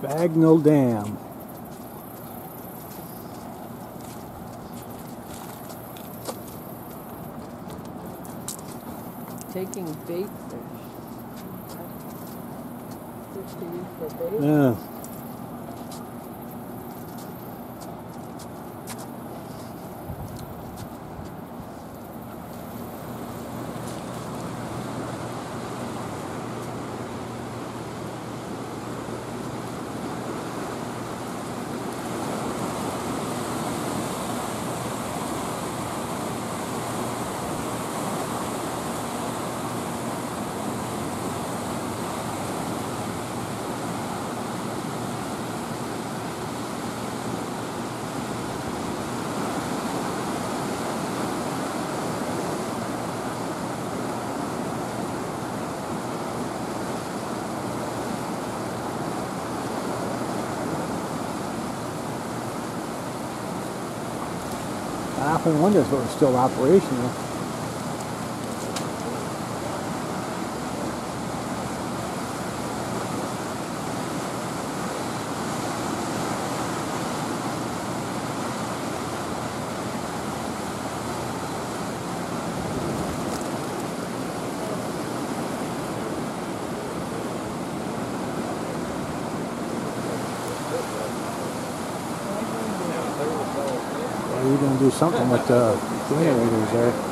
Bagnell Dam. Taking bait fish. Fish to use for bait. Yeah. Wonder if it was still operational. We're going to do something with the generators there.